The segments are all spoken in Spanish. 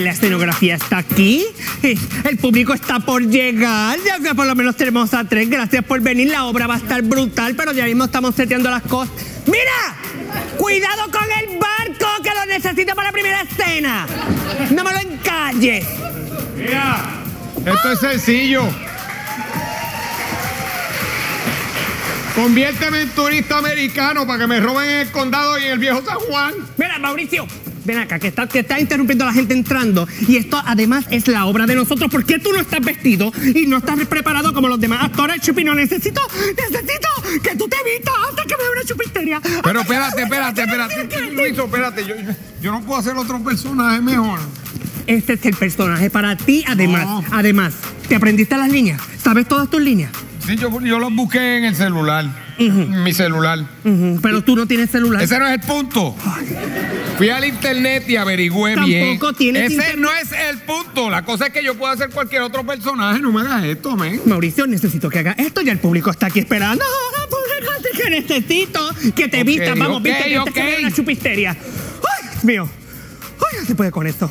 la escenografía está aquí. El público está por llegar. Ya que por lo menos tenemos a tres. Gracias por venir. La obra va a estar brutal, pero ya mismo estamos seteando las cosas. ¡Mira! ¡Cuidado con el barco que lo necesito para la primera escena! ¡No me lo encalles! Mira, esto es sencillo. Conviérteme en turista americano para que me roben en el condado y en el viejo San Juan. Mira, Mauricio, ven acá, que está, que está interrumpiendo a la gente entrando. Y esto además es la obra de nosotros. ¿Por qué tú no estás vestido y no estás preparado como los demás actores? Chupi, no necesito, necesito que tú te vistas hasta que vea una chupisteria. Pero espérate, espérate, espérate. Luiso, espérate. Yo, yo no puedo hacer otro personaje mejor. Este es el personaje para ti, además. No. Además, ¿te aprendiste las líneas? ¿Sabes todas tus líneas? Sí, yo, yo los busqué en el celular. En mi celular. Pero tú no tienes celular. Ese no es el punto. Fui al internet y averigüé Tampoco bien. tienes Ese internet. no es el punto. La cosa es que yo puedo hacer cualquier otro personaje. No me hagas esto, men. Mauricio, necesito que hagas esto. Ya el público está aquí esperando. Ah, pues, que necesito que te Ok, vistas. Vamos, ok, viste que ok. se ve una chupisteria. Ay, Dios mío. Ay, no se puede con esto.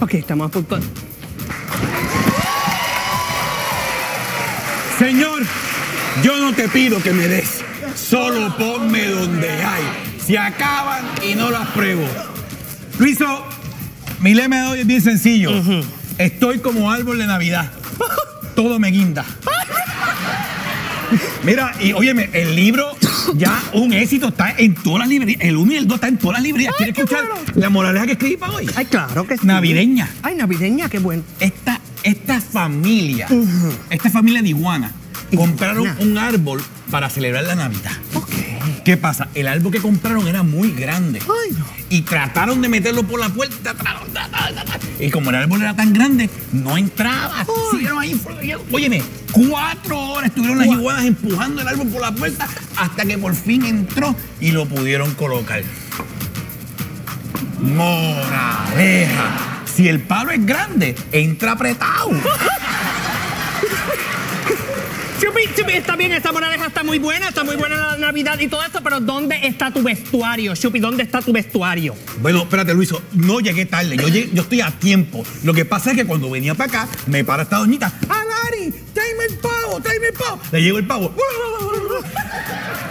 Ok, estamos a punto. Señor, yo no te pido que me des, solo ponme donde hay. Se acaban y no las pruebo. Luiso, mi lema de hoy es bien sencillo. Estoy como árbol de Navidad. Todo me guinda. Mira, y óyeme, el libro ya un éxito está en todas las librerías. El 1 y el 2 están en todas las librerías. ¿Quieres escuchar bueno. la moraleja que escribí para hoy? Ay, claro que sí. Navideña. Ay, navideña, qué bueno. esta, esta familia, esta familia de iguana, compraron un árbol para celebrar la Navidad. ¿Qué pasa? El árbol que compraron era muy grande. Ay, no. Y trataron de meterlo por la puerta. trataron, trataron, trataron. Y como el árbol era tan grande, no entraba. Siguieron ahí. Óyeme, cuatro horas estuvieron las iguanas empujando el árbol por la puerta hasta que por fin entró y lo pudieron colocar. Moraleja. Si el palo es grande, entra apretado. Chupi, chupi, está bien, esta moraleja está muy buena, está muy buena la Navidad y todo esto, pero ¿dónde está tu vestuario, Chupi? ¿Dónde está tu vestuario? Bueno, espérate, Luiso, no llegué tarde, yo, llegué- yo estoy a tiempo. Lo que pasa es que cuando venía para acá, me para esta doñita. ¡Alari! ¡Tráeme el pavo! ¡Tráeme el pavo! Le llevo el pavo.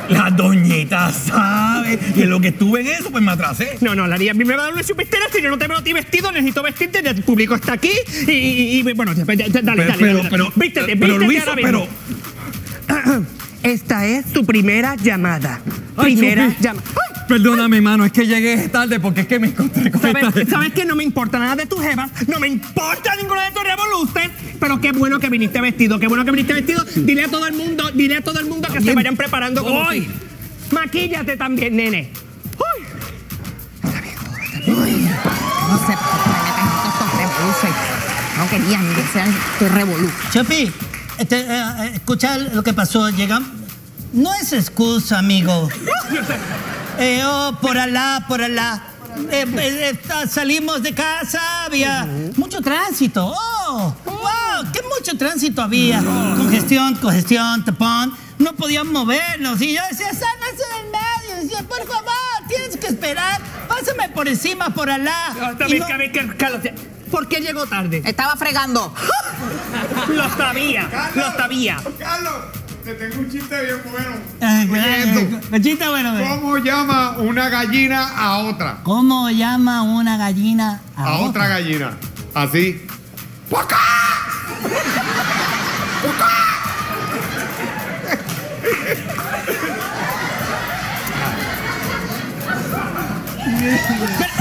La doñita sabe. Y en lo que estuve en eso, pues me atrasé. No, no, la haría. A mí me va a dar una chupistera si yo no te veo a ti vestido, necesito vestirte, el público está aquí y, y- y, bueno, dale, Pero, dale, pero, dale. pero, vístete, pero, vístete Luiso, ahora mismo. pero. Esta es tu primera llamada. Ay, primera llamada. Perdóname, mano, es que llegué tarde porque es que me encontré con ¿Sabes, esta- ¿Sabes que no me importa nada de tus jevas? No me importa ninguna de tus revoluces. Pero qué bueno que viniste vestido. Qué bueno que viniste vestido. Dile a todo el mundo, dile a todo el mundo que se vayan preparando como tú. Maquíllate también, nene. Uy. No sé me estos revoluces. No quería ni que sean estos revolú. Chupi, este, eh, eh, escucha lo que pasó. Llegamos. No es excusa, amigo. Eh, oh, por Alá, por Alá. Eh, eh, eh, salimos de casa, había mucho tránsito. Oh, wow, qué mucho tránsito había. Congestión, congestión, tapón. No podíamos movernos. Y yo decía, sálvese del medio. Decía, por favor, tienes que esperar. Pásame por encima, por Alá. Está Y bien, no- que- Carlos, ¿Por qué llegó tarde? Estaba fregando. Lo sabía, lo sabía. Carlos, te tengo un chiste bien bueno. Ay, esto. ay, Chita, bueno. ¿Cómo llama una gallina a otra? ¿Cómo llama una gallina a, A otra gallina. Así. Mira, Carlos,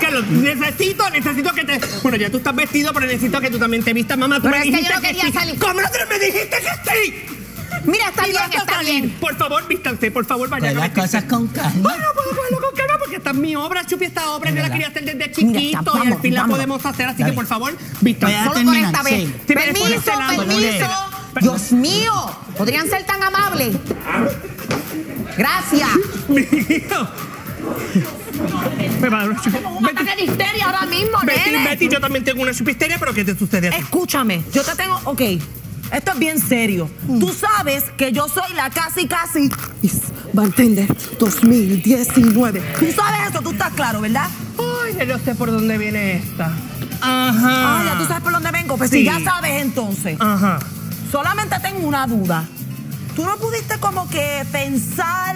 Carlos, necesito, necesito que te. Bueno, ya tú estás vestido, pero necesito que tú también te vistas, mamá. Tú Pero me es que yo dijiste no quería sí. salir. ¿Cómo no te- me dijiste que sí? Mira, está Y bien, está salir. bien. Por favor, vístanse, por favor, vayan Pues a las cosas con calma. Ay, no puedo cogerlo con calma porque esta es mi obra, Chupi, esta obra yo la quería hacer desde mira, chiquito y al vamos, fin la podemos hacer, así Dale. que por favor, vístanse. Solo por terminan, esta vez. sí. Permiso, este lado, permiso. Dios mío, podrían ser tan amables. Gracias. Mío. Me va a dar una chupi- Un ataque de histeria ahora mismo, Betty, nene. Betty, yo también tengo una chupisteria, pero ¿qué te sucede a ti? Escúchame, yo te tengo. Ok, esto es bien serio. Tú sabes que yo soy la casi, casi. Bartender 2019. Tú sabes eso, tú estás claro, ¿verdad? Ay, yo sé por dónde viene esta. Ah, Ajá. ya tú sabes por dónde vengo. Pues Sí. si ya sabes entonces. Ajá. Solamente tengo una duda. ¿Tú no pudiste como que pensar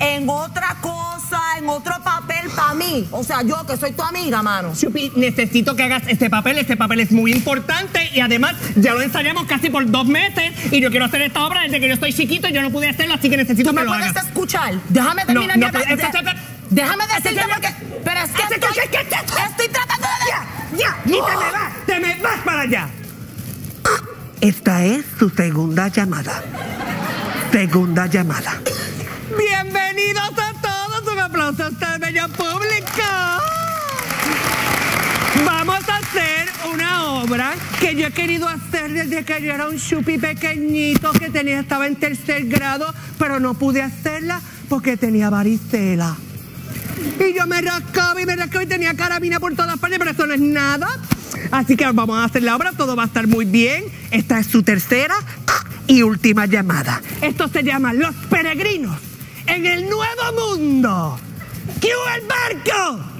en otra cosa, en otro papel para mí? O sea, yo que soy tu amiga, mano. Chupi, necesito que hagas este papel. Este papel es muy importante y además ya lo ensayamos casi por dos meses y yo quiero hacer esta obra desde que yo estoy chiquito y yo no pude hacerlo, así que necesito ¿Tú que me lo puedes hagas. escuchar? Déjame terminar no, espera. Déjame decirte porque... Pero es que estoy, estoy tratando de... ¡Ya! ¡Ya! ¡Y te me vas! ¡Te me vas para allá! Esta es su segunda llamada. Segunda llamada. Bienvenidos a a este bello público. Vamos a hacer una obra que yo he querido hacer desde que yo era un chupi pequeñito que tenía, estaba en tercer grado, pero no pude hacerla porque tenía varicela. Y yo me rascaba y me rascaba y tenía carabina por todas partes, pero eso no es nada. Así que vamos a hacer la obra, todo va a estar muy bien. Esta es su tercera y última llamada. Esto se llama Los Peregrinos en el Nuevo Mundo. ¡Cue el barco!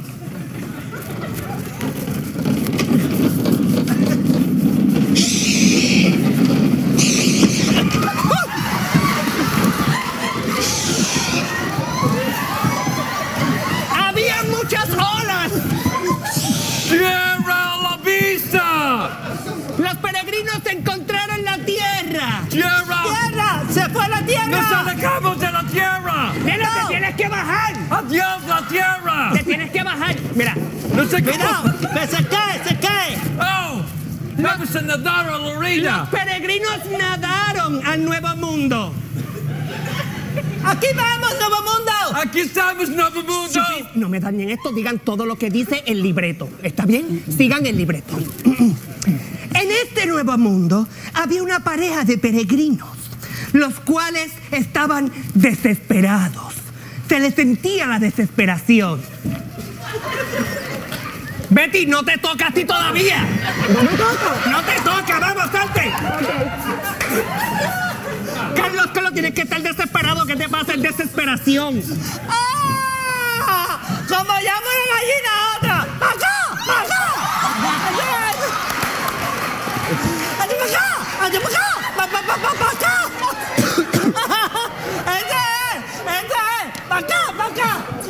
¡Vamos a nadar a la orilla! los peregrinos nadaron al Nuevo Mundo. ¡Aquí vamos, Nuevo Mundo! ¡Aquí estamos, Nuevo Mundo! No me dañen esto, digan todo lo que dice el libreto. ¿Está bien? Sigan el libreto. En este nuevo mundo había una pareja de peregrinos, los cuales estaban desesperados. Se les sentía la desesperación. Betty, no te toca a ti todavía. No me toca. No te toca, vamos, salte. Carlos, Carlos, tienes que estar desesperado. ¿Qué te pasa? Es desesperación. ¡Ah! ¡Como llamo la gallina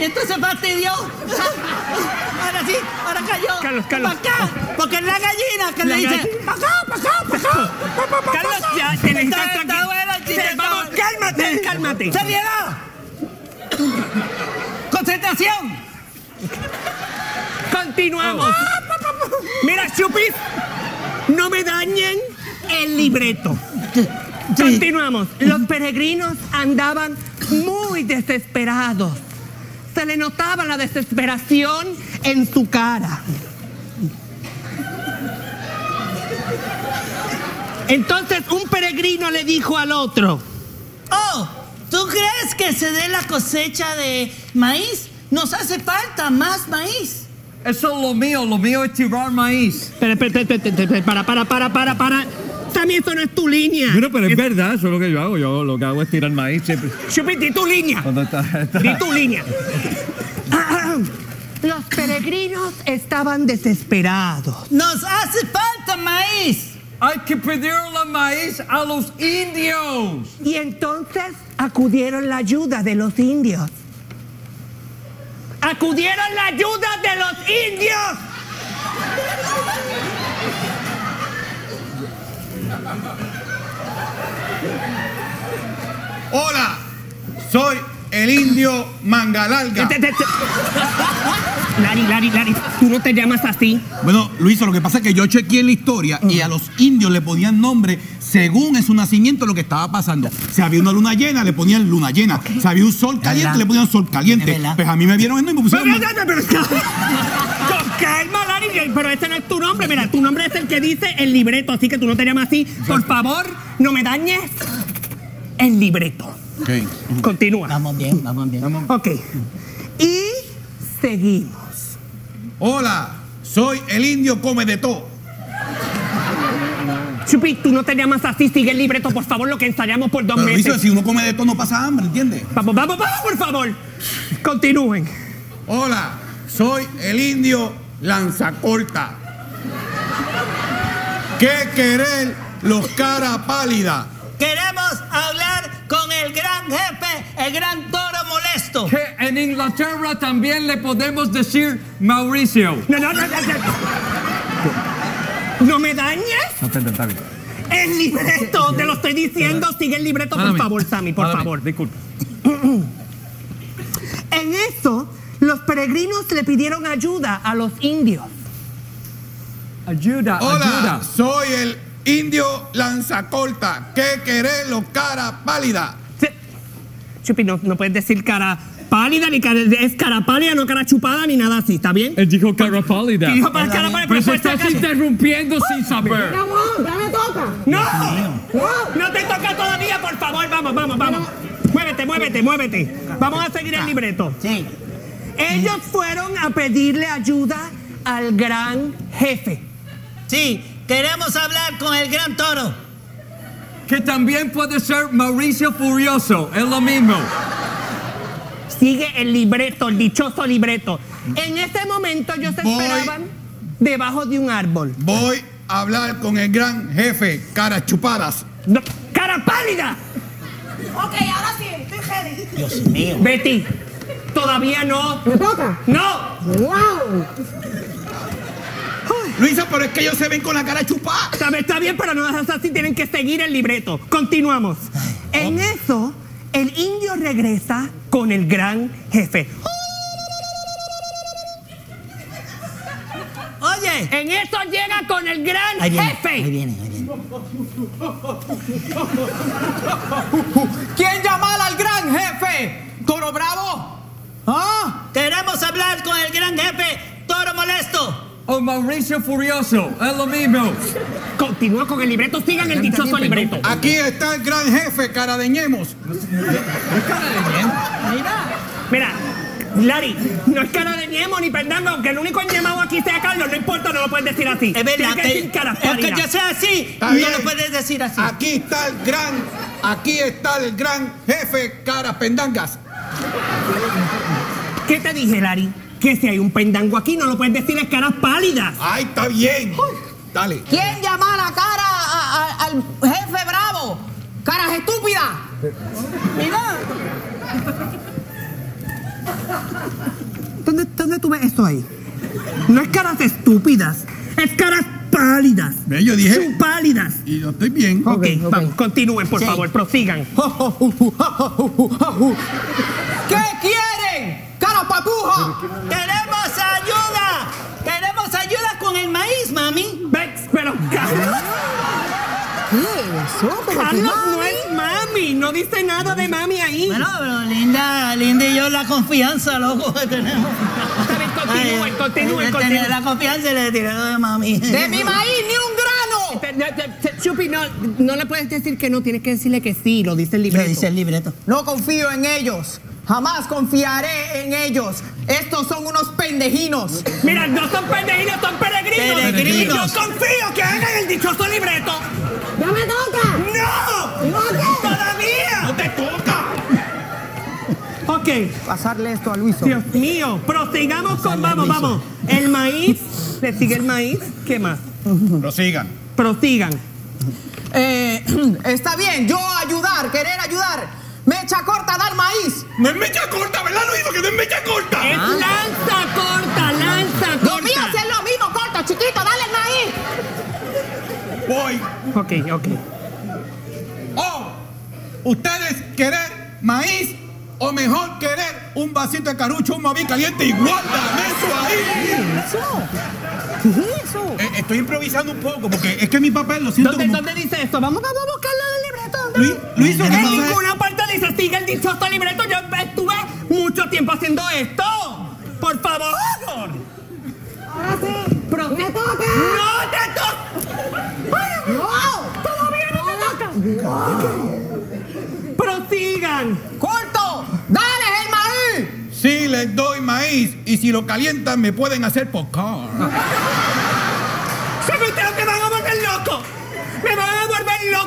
Y esto se fastidió. Ahora sí, ahora cayó. Carlos, Carlos. ¡Pa acá! Porque es la gallina que La le dice gallina. ¡Pa acá! ¡Pa acá! ¡Pa acá! Pa, pa, pa, Carlos, ya, te necesitas Está- está bueno chiste, Sí, Vamos, cálmate, cálmate. ¡Seriedad! ¡Concentración! Continuamos. Mira, Chupis, no me dañen el libreto. Continuamos. Los peregrinos andaban muy desesperados. Se le notaba la desesperación en su cara. Entonces un peregrino le dijo al otro, Oh, ¿tú crees que se dé la cosecha de maíz? Nos hace falta más maíz. Eso es lo mío, lo mío es tirar maíz. espera, espera, espera, espera, espera, para, para, para, para, para. También eso no es tu línea. Bueno, pero es verdad, eso es lo que yo hago. Yo lo que hago es tirar maíz siempre. Chupis, di tu línea. Cuando está, está- Di tu línea. Los peregrinos estaban desesperados. Nos hace falta maíz. Hay que pedirle maíz a los indios. Y entonces acudieron la ayuda de los indios. Acudieron la ayuda de los indios. Hola, soy el indio Mangalarga. Lari, Lari, Lari, tú no te llamas así. Bueno, Luiso, lo que pasa es que yo chequeé la historia y a los indios le ponían nombre según en su nacimiento lo que estaba pasando. Si había una luna llena, le ponían luna llena. Si había un sol caliente, ¿Verdad? le ponían sol caliente. Pues a mí me vieron esto y me pusieron. pero, calma, Lari, pero ese no es tu nombre. Mira, tu nombre es el que dice el libreto, así que tú no te llamas así. Por favor, no me dañes el libreto. Continúa. Vamos bien, vamos bien. Ok. Y seguimos. Hola, soy el indio come de todo. Chupi, tú no te llamas así, sigue el libreto, por favor, lo que ensayamos por dos Pero meses. si uno come de todo no pasa hambre, ¿entiendes? Vamos, vamos, vamos, por favor. Continúen. Hola, soy el indio lanzacorta. ¿Qué querer los cara pálida? Queremos hablar con el gran jefe, el gran toro molesto. Que en Inglaterra también le podemos decir Mauricio. No, no, no, no, no. No me dañes. No, está, está bien. El libreto, te lo estoy diciendo. Sigue el libreto, por favor, Sammy, por favor. Disculpa. En eso, los peregrinos le pidieron ayuda a los indios. Ayuda, Hola, ayuda. soy el indio lanzacorta. ¿Qué querer los cara pálida? Chupi, no, no puedes decir cara pálida, ni cara, es cara pálida, no cara chupada, ni nada así, ¿está bien? Él dijo cara pálida. Dijo para cara pálida, Pues pero estás estás interrumpiendo sin saber. ¡No! ¡No te toca todavía, por favor! Vamos, vamos, vamos. Muévete, muévete, muévete. Vamos a seguir el libreto. Sí. Ellos fueron a pedirle ayuda al gran jefe. Sí, queremos hablar con el gran toro. Que también puede ser Mauricio Furioso. Es lo mismo. Sigue el libreto, el dichoso libreto. En ese momento ellos Voy. esperaban debajo de un árbol. Voy a hablar con el gran jefe, caras chupadas. No, ¡Cara pálida! Ok, ahora sí, estoy ready. Dios mío. Betty, todavía no. ¿Me toca? ¡No! ¡Wow! Luisa, pero es que ellos se ven con la cara chupada. Está, está bien, pero no es así, tienen que seguir el libreto. Continuamos. En eso, el indio regresa con el gran jefe. Oye. En eso llega con el gran Ahí viene, jefe. ahí viene, ahí viene. ¿Quién llamar al gran jefe? ¿Toro Bravo? ¿Ah? Queremos hablar con el gran jefe, toro molesto. O Mauricio Furioso. Es lo mismo. Continúa con el libreto, sigan el dichoso libreto. Aquí está el gran jefe, cara de ñemos. Mira, Larry, no es cara de ñemo ni pendango, aunque el único ñemado aquí sea Carlos, no importa, no lo puedes decir así. Es verdad que decir cara aunque yo sea así, Está no bien. lo puedes decir así. Aquí está el gran, aquí está el gran jefe, caras pendangas. ¿Qué te dije, Larry? Que si hay un pendango aquí, no lo puedes decir es caras pálidas. Ay, está bien. Dale. ¿Quién llamar a cara a- a- al jefe Bravo? ¡Caras estúpidas! Mira. ¿Dónde, ¿Dónde tú ves esto ahí? No es caras estúpidas, es caras pálidas. Ve, yo dije- Son pálidas. Y yo estoy bien. Ok, vamos, continúen, por Sí. favor, prosigan. ¿Qué quieren? ¡Cara patuja! Queremos ayuda. Queremos ayuda con el maíz, mami. Vex, pero Carlos, Carlos no es mami, no dice nada de mami ahí. Bueno, pero Linda, Linda y yo la confianza, loco, que tenemos. Continúen, continúen, continúen. la confianza y le tiré lo de mami. ¡De mi maíz, ni un grano! Chupi, no, no le puedes decir que no, tienes que decirle que sí, lo dice el libreto. dice el libreto. No confío en ellos. Jamás confiaré en ellos. Estos son unos pendejinos. Mira, no son pendejinos, son peregrinos. Peregrinos. Y yo confío que hagan el dichoso libreto. ¡Ya me toca! ¡No! ¡Todavía! ¡No te toca! Ok, Pasarle esto a Luiso. Dios mío, prosigamos con, vamos, vamos. El maíz, le sigue el maíz, ¿qué más? Prosigan. Prosigan. Eh, está bien, yo ayudar, querer ayudar. Mecha corta, dar maíz. No es mecha corta, ¿verdad, Luis? Que no es mecha corta. Es lanza corta, lanza Lo mío corta. es lo mismo, corto, chiquito, dale maíz. Voy. Ok, ok. Oh, ustedes querer maíz o mejor querer un vasito de carucho, un maví caliente y guardan eso ahí. Eso. Eh, estoy improvisando un poco porque es que mi papel lo siento ¿Dónde, como... dónde dice esto? Vamos, vamos a buscarlo. Luis, Luis, ¿qué En ninguna parte dice sigue el dichoso libreto. Yo estuve mucho tiempo haciendo esto. Por favor. Ahora sí. ¡Me toca! ¡No te toques! ¡No! ¡Todavía no me toca! ¡Prosigan! Corto, dale el maíz. Sí, les doy maíz y si lo calientan me pueden hacer popcorn.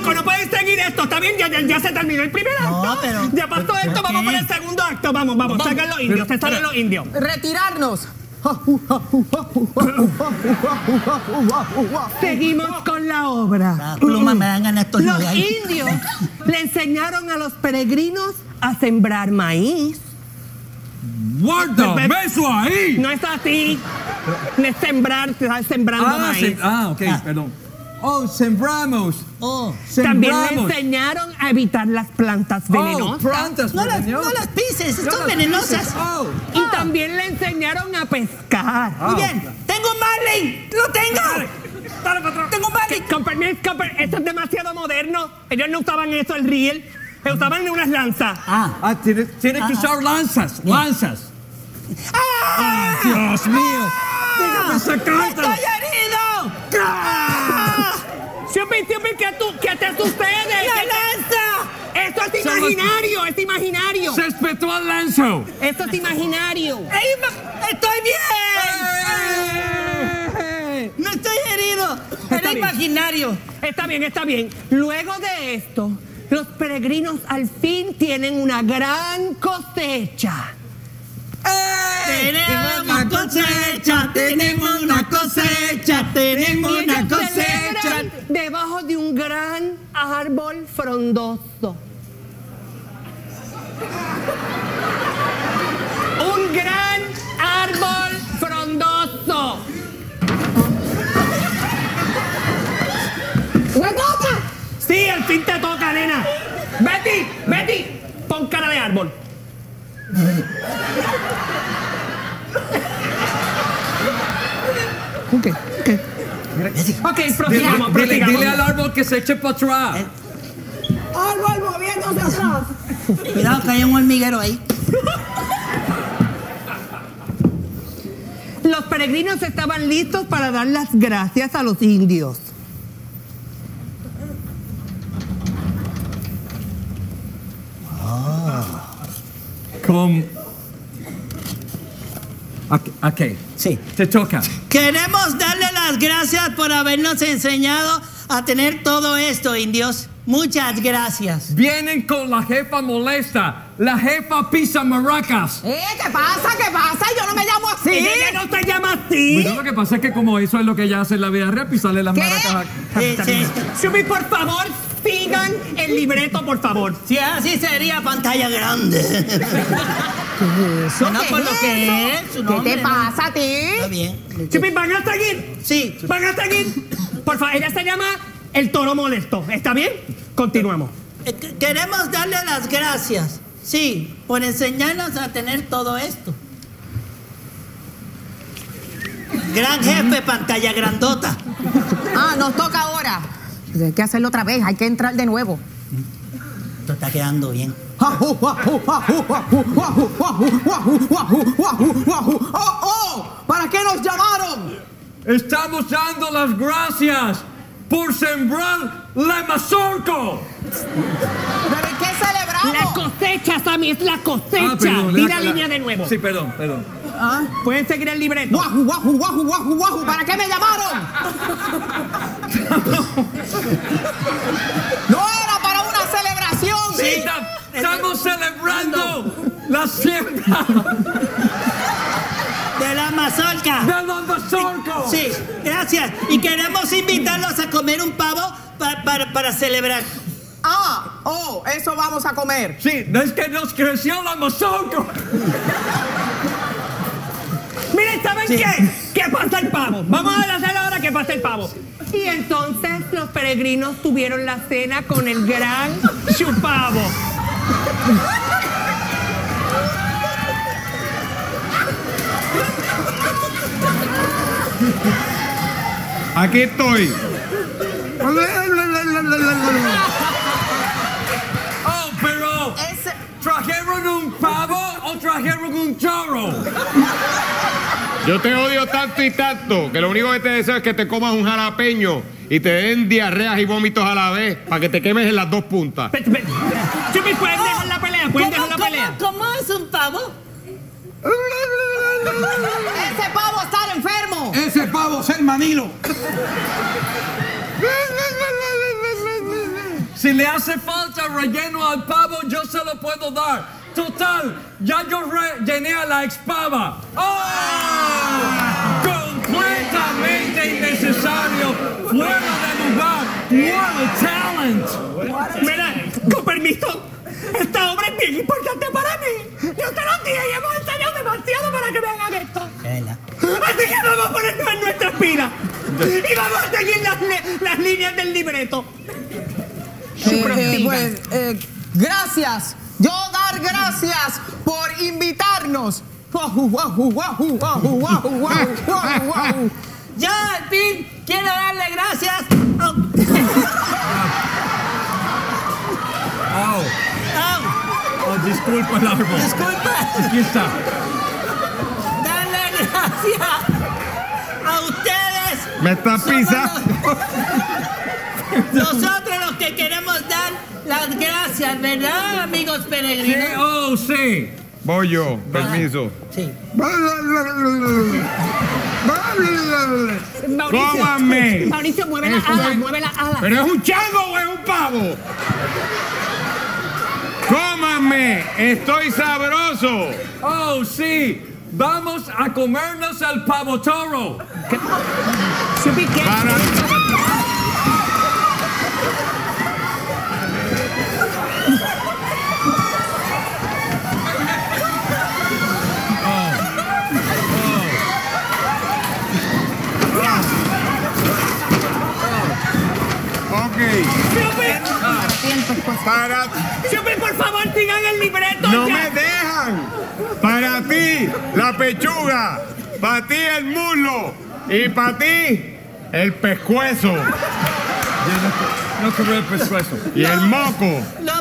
Loco! ¡No pueden seguir esto! ¿Está bien? Ya, ya, ya se terminó el primer acto. No, pero- Ya pasó esto, vamos por el segundo acto. Vamos, vamos. Salgan los indios, se salen los indios. Retirarnos. Seguimos con la obra. La pluma me dan de Los indios le enseñaron a los peregrinos a sembrar maíz. ¡Guarda! Be- ¡Beso ahí! No es así. De sembrar, estás sembrando Ah, maíz. sem- ah, ok, Ah. perdón. Oh, sembramos. Oh. También le Sembramos. enseñaron a evitar las plantas Oh, venenosas. plantas No las, no las pises, No son las venenosas. pises. Oh. Y también le enseñaron a pescar. Muy bien, tengo un Marlin, lo tengo. Dale, patrón. Tengo un Marlin. Con permiso, con per- esto es demasiado moderno. Ellos no usaban eso, el riel. Ellos usaban unas lanzas. Ah. Ah, tiene, tiene que usar lanzas, lanzas. ¡Ah! ¡Dios mío! ¡Déjame sacártelo! ¡Estoy herido! ¡Ah! Siempre, siempre, ¿qué, tú, ¿qué te sucede? ¡La ¿Qué te- lanza! Esto es imaginario, es imaginario. ¡Se espetó al lanzo! Esto es imaginario. ¡Ey, ma- ¡Estoy bien! No estoy herido. Era bien. imaginario. Está bien, está bien. Luego de esto, los peregrinos al fin tienen una gran cosecha. Tenemos una cosecha, tenemos una cosecha, tenemos Y una cosecha. debajo de un gran árbol frondoso. Un gran árbol frondoso. ¡Me toca! Sí, al fin te toca, nena. Betty, Betty, pon cara de árbol. Ok, ok. Ok, prosigamos, dile- dile al árbol que se eche para atrás. Árbol moviéndose atrás. Cuidado que hay un hormiguero ahí. Los peregrinos estaban listos para dar las gracias a los indios. Con... Ok. Sí. Te toca. Queremos darle las gracias por habernos enseñado a tener todo esto, indios. Muchas gracias. Vienen con la jefa molesta. La jefa pisa maracas. Eh, ¿qué pasa? ¿Qué pasa? Yo no me llamo así. Ella no se llama así. Bueno, lo que pasa es que como eso es lo que ella hace en la vida real, pisarle las ¿Qué? maracas. a- Sí, sí. Shumi, por favor, sigan el libreto, por favor. Si así sería pantalla grande. ¿Eso No qué por lo es que es, ¿Qué te pasa a ti? Está bien. Shumi, ¿van a seguir? Sí. ¿Van a seguir? Por favor, ella se llama el toro molesto. ¿Está bien? Continuamos. Eh, que- Queremos darle las gracias, sí, por enseñarnos a tener todo esto. Gran jefe, pantalla grandota. Ah, nos toca ahora. Hay que hacerlo otra vez, hay que entrar de nuevo. Esto está quedando bien. ¡Oh, oh! ¿Para qué nos llamaron? Estamos dando las gracias por sembrar la mazorco. ¿Pero qué celebramos? La cosecha, Sammy, es la cosecha. Ah, perdón, Di la la- línea de nuevo. Sí, perdón, perdón. Pueden seguir el libreto. ¡Guaju, guaju, guaju, guaju, guaju! ¿Para qué me llamaron? No era para una celebración. Sí, ta- estamos celebrando la siembra De la mazorca. de la mazorco. Sí, gracias. Y queremos invitarlos a comer un pavo pa- para, para celebrar. Ah, oh, eso vamos a comer. Sí, es que nos creció la mazorco. ¿saben Sí. qué? ¿Qué pasa el pavo? Vamos a hacer ahora que pasa el pavo. Y entonces los peregrinos tuvieron la cena con el gran chupavo. Aquí estoy. Oh, pero ¿trajeron un pavo o trajeron un chorro? Yo te odio tanto y tanto que lo único que te deseo es que te comas un jalapeño y te den diarreas y vómitos a la vez para que te quemes en las dos puntas. Pe- pe- Chupi, ¿pueden dejar la pelea? ¿Pueden dejar la pelea? cómo es un pavo? ese pavo está enfermo. Ese pavo es el manilo. Si le hace falta relleno al pavo, yo se lo puedo dar. Total, ya yo llené a la expava. ¡Oh! Completamente innecesario, fuera de lugar. What a talent. Mira, con permiso, esta obra es bien importante para mí. Yo te lo dije y hemos ensayado demasiado para que me hagan esto. Así que vamos a ponernos en nuestras pilas. Y vamos a seguir las, las líneas del libreto. Eh, eh, pues, eh, gracias. Yo dar gracias por invitarnos. Yo al fin quiero darle gracias. Oh. Oh. Oh. oh. disculpa, Largo. Disculpa. Aquí está. Darle gracias a ustedes. Me está pizza. Los, nosotros los que queremos dar las gracias, ¿verdad, amigos Sí, peregrinos? oh, sí. Voy yo, permiso. Sí. Mauricio, Cómame. Mauricio, mueve las alas, mueve las alas. ¿Pero es un chango o es un pavo? ¡Cómanme! ¡Estoy sabroso! Oh, sí. Vamos a comernos al pavo toro. ¿qué? Para... Ok. Para... Chupi, por favor, sigan el libreto. ¡No ya. me dejan! Para ti, la pechuga. Para ti, el muslo. Y para ti, el pescuezo. No comer pescuezo. Y el moco. Lo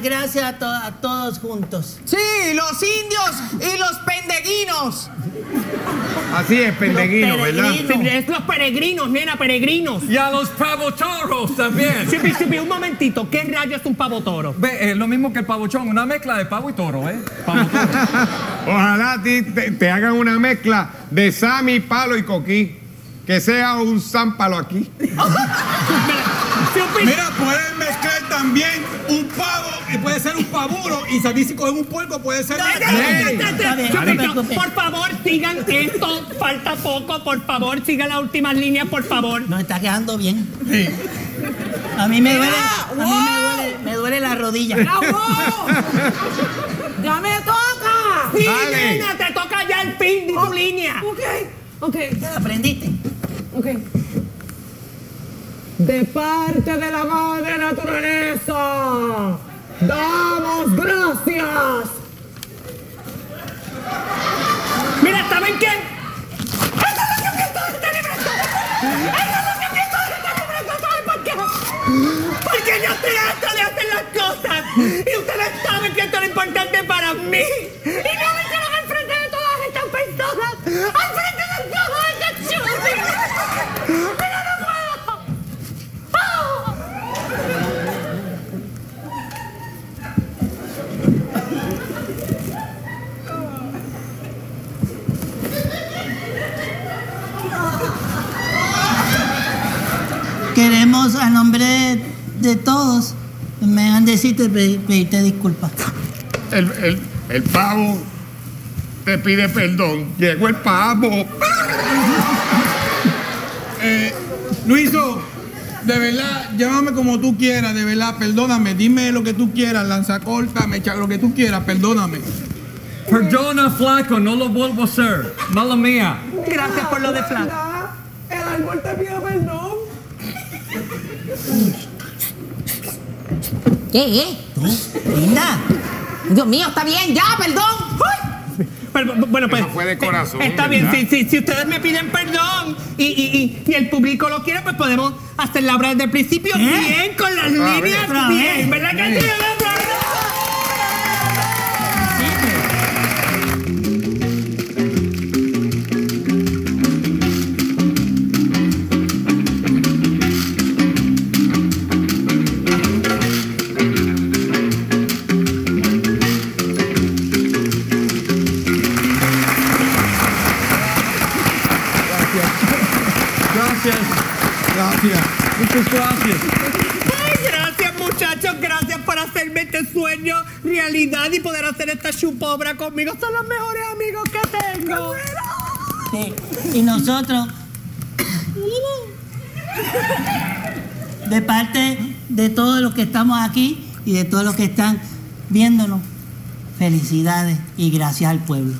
gracias a, to- a todos juntos. Sí, los indios y los pendeguinos. Así es, pendeguino, ¿verdad? Sí, Es los peregrinos, nena, peregrinos. Y a los pavo toros también. Chupi, chupi, un momentito. ¿Qué rayos es un pavo toro? Ve, es lo mismo que el pavochón, una mezcla de pavo y toro, ¿eh? Pavo toro. Ojalá a ti te, te hagan una mezcla de Sammy, palo y coquí. Que sea un zámpalo aquí. Mira, pueden mezclar también un pavo, y puede ser un pavuro, y saber si cogen un puerco, puede ser. Por favor, sigan esto. Falta poco, por favor, sigan las últimas líneas, por favor. Nos está quedando bien. A mí me duele, a mí me duele, me duele la rodilla. ¡Ya me toca! Sí, Dale. nena, te toca ya el fin de tu línea. Ok, ok, ¿Aprendiste? ok. De parte de la madre naturaleza, damos gracias. Mira, ¿saben qué? ¡Eso es lo que pienso de este libreto! ¡Eso es lo que pienso de este libreto! ¿Saben por qué? Porque yo estoy harto de hacer las cosas y ustedes saben que esto es lo importante para mí. Y no me hicieron al frente de todas estas personas, al frente de todas estas chicas. ¡Pero no puedo! ¡Ah! Queremos a nombre de todos, me han decirte pedirte disculpas. El, el, el pavo te pide perdón. Llegó el pavo. Eh, Luiso, de verdad, llámame como tú quieras, de verdad, perdóname, dime lo que tú quieras, lanzacorta, mecha, lo que tú quieras, perdóname. Perdona, flaco, no lo vuelvo a hacer. Mala mía. Gracias por lo de Flash. El árbol te pide perdón. ¿Qué? eh? Linda, Dios mío, está bien, ya, perdón. Pero, bueno, pues. Eso fue de corazón, Está bien, si, si, si ustedes me piden perdón y, y, y, y el público lo quiere, pues podemos hacer la obra desde el principio bien, con las líneas ¿Eh? Otra bien. ¿Verdad que sí? Esta chupobra conmigo. Son los mejores amigos que tengo. Sí, Y nosotros, de parte de todos los que estamos aquí y de todos los que están viéndonos, felicidades y gracias al pueblo.